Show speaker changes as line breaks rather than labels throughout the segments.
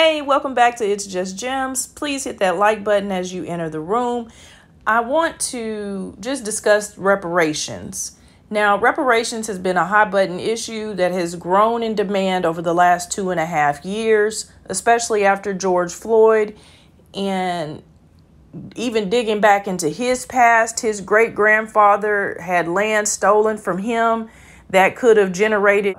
Hey, welcome back to It's Just Gems. Please hit that like button as you enter the room. I want to just discuss reparations. Now, reparations has been a hot button issue that has grown in demand over the last two and a half years, especially after George Floyd. And even digging back into his past, his great grandfather had land stolen from him that could have generated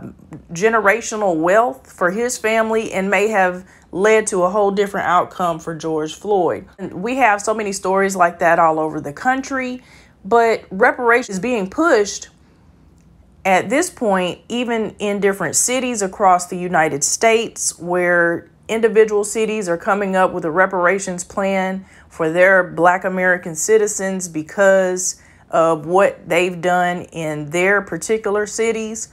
generational wealth for his family and may have led to a whole different outcome for George Floyd. And we have so many stories like that all over the country, but reparations is being pushed at this point, even in different cities across the United States, where individual cities are coming up with a reparations plan for their Black American citizens because of what they've done in their particular cities.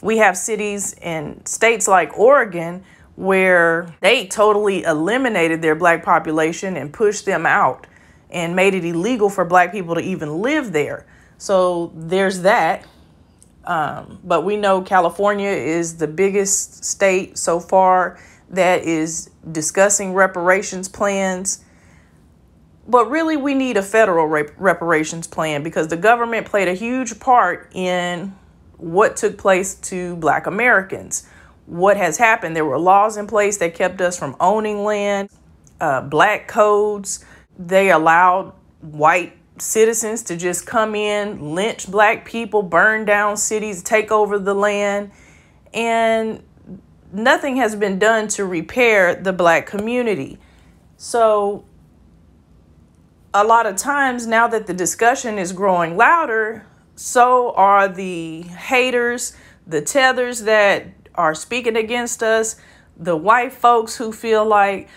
We have cities and states like Oregon where they totally eliminated their black population and pushed them out and made it illegal for black people to even live there. So there's that. Um, but we know California is the biggest state so far that is discussing reparations plans. But really, we need a federal rep- reparations plan because the government played a huge part in what took place to black Americans what has happened. There were laws in place that kept us from owning land, uh, black codes. They allowed white citizens to just come in, lynch black people, burn down cities, take over the land. And nothing has been done to repair the black community. So, a lot of times now that the discussion is growing louder, so are the haters, the tethers that are speaking against us, the white folks who feel like,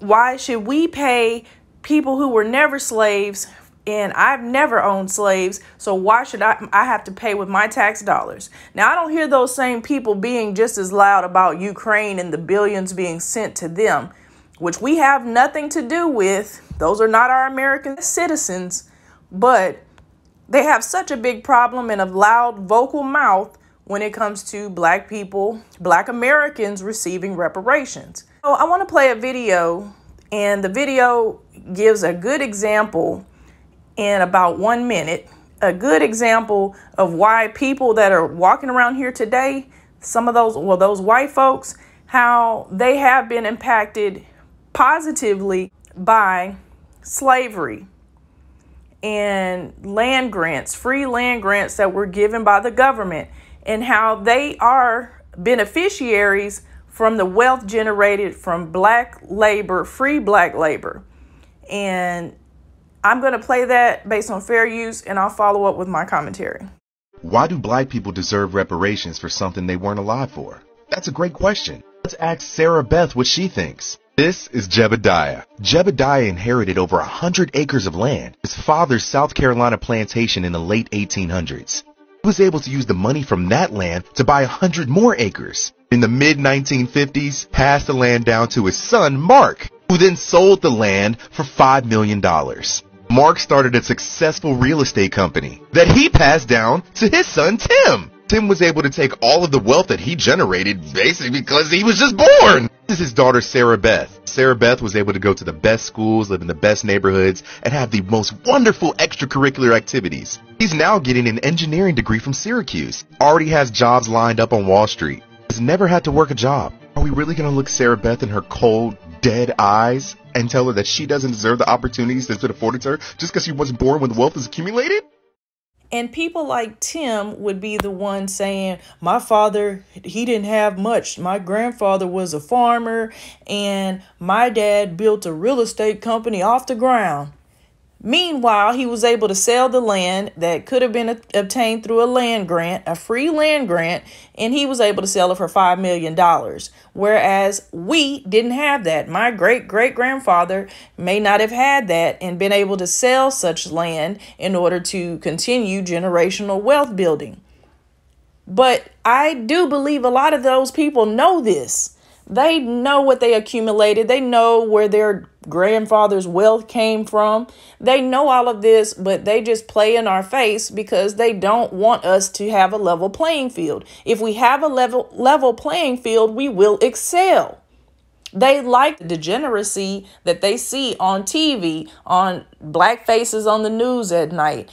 why should we pay people who were never slaves and I've never owned slaves, so why should I I have to pay with my tax dollars? Now I don't hear those same people being just as loud about Ukraine and the billions being sent to them, which we have nothing to do with. Those are not our American citizens, but they have such a big problem and a loud vocal mouth when it comes to black people, black Americans receiving reparations. So I want to play a video, and the video gives a good example in about one minute, a good example of why people that are walking around here today, some of those, well, those white folks, how they have been impacted positively by slavery and land grants, free land grants that were given by the government and how they are beneficiaries from the wealth generated from black labor, free black labor. And I'm going to play that based on fair use and I'll follow up with my commentary.
Why do black people deserve reparations for something they weren't alive for? That's a great question. Let's ask Sarah Beth what she thinks. This is Jebediah. Jebediah inherited over a hundred acres of land, his father's South Carolina plantation in the late 1800s He was able to use the money from that land to buy a hundred more acres. In the mid 1950s, passed the land down to his son, Mark, who then sold the land for $5 million. Mark started a successful real estate company that he passed down to his son, Tim. Tim was able to take all of the wealth that he generated basically because he was just born. This is his daughter, Sarah Beth. Sarah Beth was able to go to the best schools, live in the best neighborhoods, and have the most wonderful extracurricular activities. He's now getting an engineering degree from Syracuse. Already has jobs lined up on Wall Street. Has never had to work a job. Are we really going to look Sarah Beth in her cold, dead eyes and tell her that she doesn't deserve the opportunities that's been afforded to her just because she wasn't born when the wealth is accumulated?
And people like Tim would be the one saying, My father, he didn't have much. My grandfather was a farmer, and my dad built a real estate company off the ground. Meanwhile, he was able to sell the land that could have been obtained through a land grant, a free land grant, and he was able to sell it for $5 million. Whereas we didn't have that. My great great grandfather may not have had that and been able to sell such land in order to continue generational wealth building. But I do believe a lot of those people know this. They know what they accumulated. They know where their grandfather's wealth came from. They know all of this, but they just play in our face because they don't want us to have a level playing field. If we have a level level playing field, we will excel. They like the degeneracy that they see on TV, on black faces on the news at night.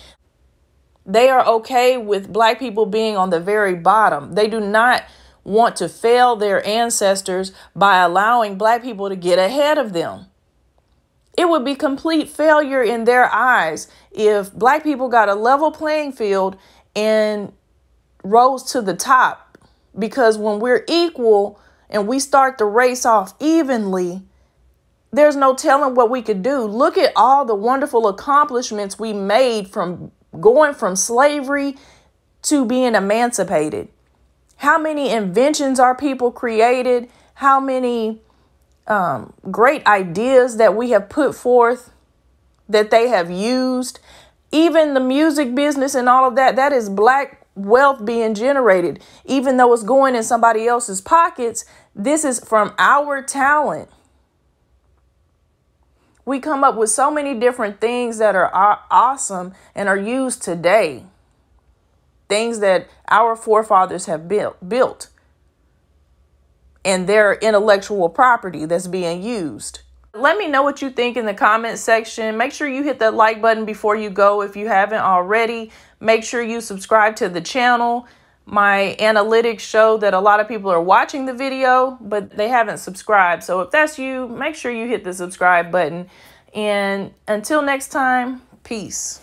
They are okay with black people being on the very bottom. They do not want to fail their ancestors by allowing black people to get ahead of them. It would be complete failure in their eyes if black people got a level playing field and rose to the top. Because when we're equal and we start the race off evenly, there's no telling what we could do. Look at all the wonderful accomplishments we made from going from slavery to being emancipated. How many inventions are people created? How many um, great ideas that we have put forth that they have used? Even the music business and all of that, that is black wealth being generated. Even though it's going in somebody else's pockets, this is from our talent. We come up with so many different things that are awesome and are used today. Things that our forefathers have built, built and their intellectual property that's being used. Let me know what you think in the comment section. Make sure you hit that like button before you go if you haven't already. Make sure you subscribe to the channel. My analytics show that a lot of people are watching the video, but they haven't subscribed. So if that's you, make sure you hit the subscribe button. And until next time, peace.